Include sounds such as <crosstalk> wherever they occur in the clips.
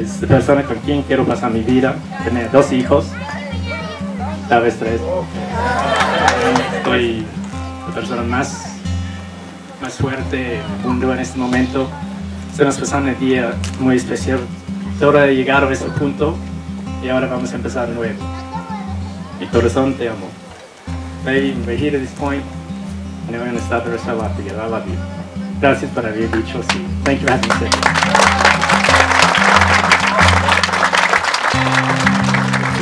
Es la persona con quien quiero pasar mi vida. Tener dos hijos, tal vez tres. Soy la persona más, más fuerte del mundo en este momento. Estamos pasando un día muy especial. Es hora de llegar a este punto y ahora vamos a empezar de nuevo. Mi corazón te amo. Baby, we're here to this point and we're going to start the rest of our together. I love you. Gracias por haber dicho sí. Thank you for having me.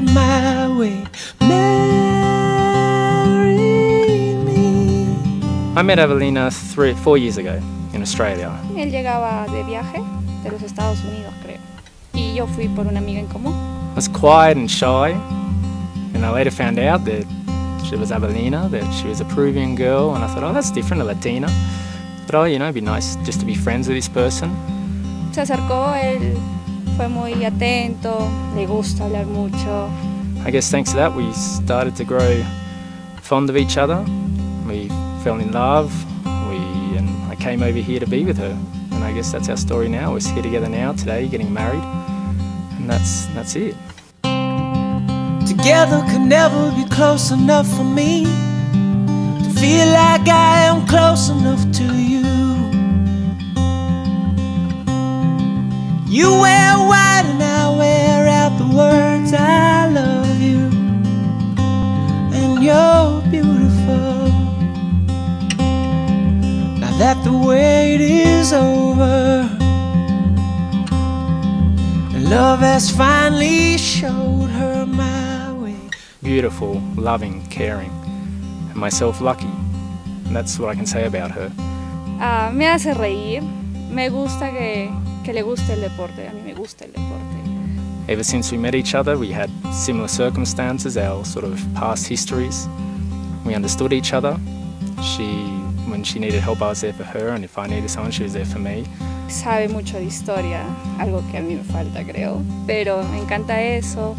my way. Marry me. I met Avelina three, four years ago in Australia. Él llegaba de viaje de los Estados Unidos, creo. Y yo fui por una amiga en común. I was quiet and shy, and I later found out that she was Avelina, that she was a Peruvian girl, and I thought, oh, that's different, a Latina. But oh, you know, it'd be nice just to be friends with this person. Se acercó, él fue muy atento, le gusta hablar mucho. I guess thanks to that, we started to grow fond of each other. We fell in love. We and I came over here to be with her, and I guess that's our story now. We're here together now today, getting married, and that's that's it. Together could never be close enough for me to feel like I am close enough to you. You wear white and I wear out the words I love you, and you're beautiful. Now that the wait is over, love has finally showed her my way. Beautiful, loving, caring, and myself lucky. And that's what I can say about her. Ah, me hace reír. Me gusta que, que le guste el deporte. A mí me gusta el deporte. Ever since we met each other, we had similar circumstances, our sort of past histories. We understood each other. She, when she needed help, I was there for her, and if I needed someone, she was there for me. Sabe mucho de historia, algo que a mí me falta, creo. Pero me encanta eso.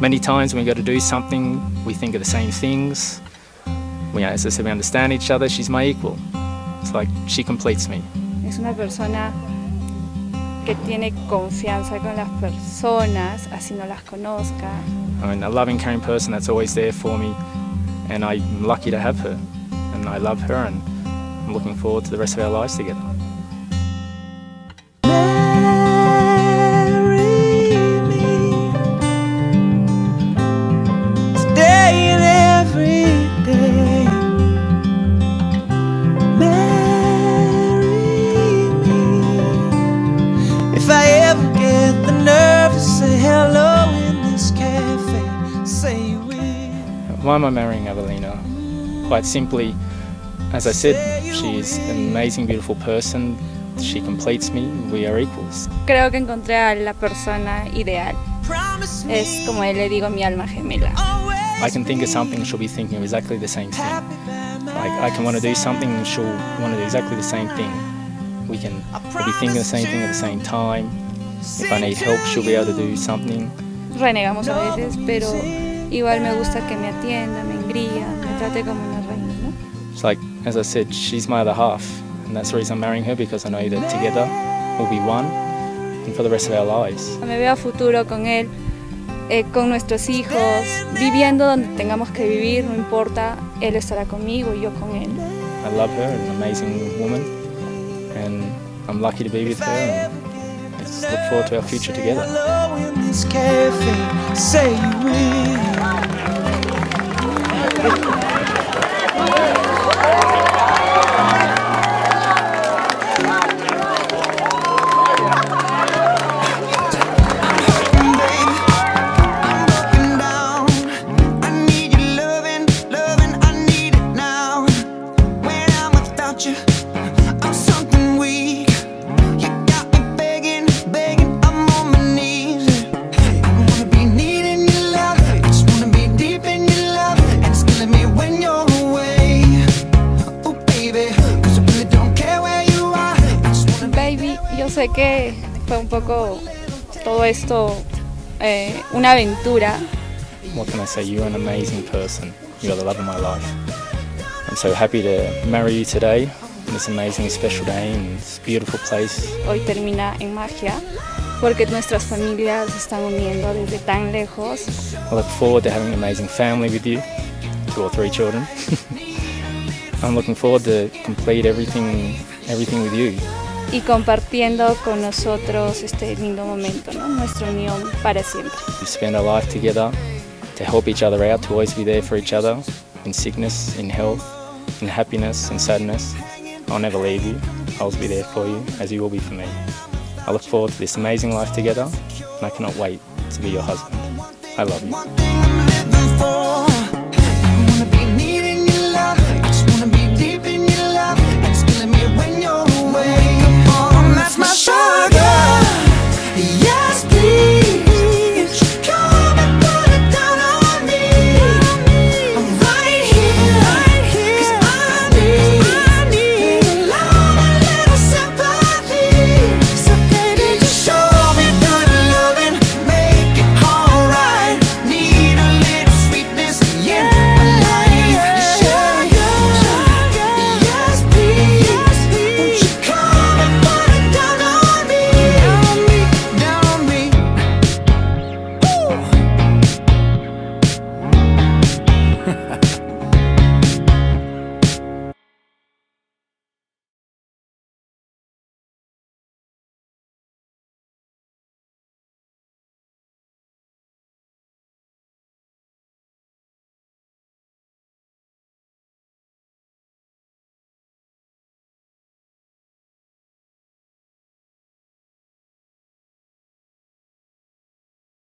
Many times when we go to do something, we think of the same things. We, as I said, we understand each other. She's my equal. It's like she completes me. Es una persona que tiene confianza con las personas, así no las conozca. I mean, a loving, caring person that's always there for me, and I'm lucky to have her. And I love her, and I'm looking forward to the rest of our lives together. Why am I marrying Evelina? Quite simply, as I said, she is an amazing, beautiful person. She completes me. We are equals. Creo que encontré a la persona ideal. Es como le digo, mi alma gemela. I can think of something, she'll be thinking of exactly the same thing. Like I can want to do something, and she'll want to do exactly the same thing. We can we'll be thinking the same thing at the same time. If I need help, she'll be able to do something. Renegamos a veces, pero igual me gusta que me atienda, me engría, me trate como una reina, ¿no? It's like, as I said, she's my other half, and that's the reason I'm marrying her because I know that together we'll be one, and for the rest of our lives. Me veo a futuro con él, eh, con nuestros hijos, viviendo donde tengamos que vivir, no importa, él estará conmigo y yo con él. I love her, an amazing woman, and I'm lucky to be with her. And let's look forward to our future together. hello in. Say <laughs> que fue un poco todo esto eh, una aventura. What can I say? You're an amazing person. You're the love of my life. I'm so happy to marry you today on this amazing special day in this beautiful place. Hoy termina en magia porque nuestras familias se están uniendo desde tan lejos. I look forward to having an amazing family with you, two or three children. <laughs> I'm looking forward to complete everything, everything with you. Y compartiendo con nosotros este lindo momento, ¿no? nuestra unión para siempre. We spend our life together to help each other out, to always be there for each other in sickness, in health, in happiness, in sadness. I'll never leave you. I'll be there for you, as you will be for me. I look forward to this amazing life together, and I cannot wait to be your husband. I love you.